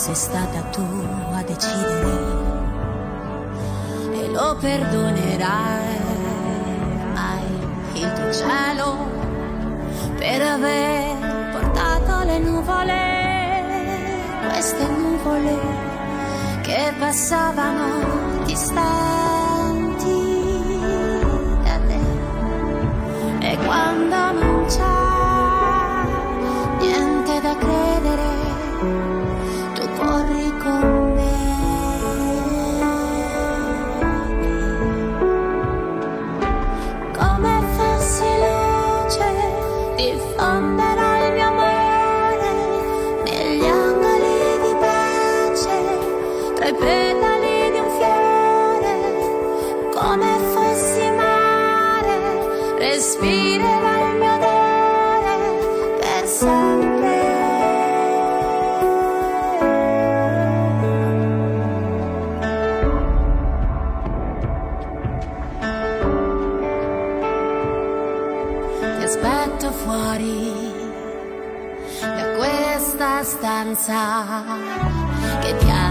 sei stata tu a decidere e lo perdonerai. Mai il tuo cielo per aver portato le nuvole, queste nuvole che passavano distanti respirerò il mio odore per sempre aspetto fuori da questa stanza che ti ha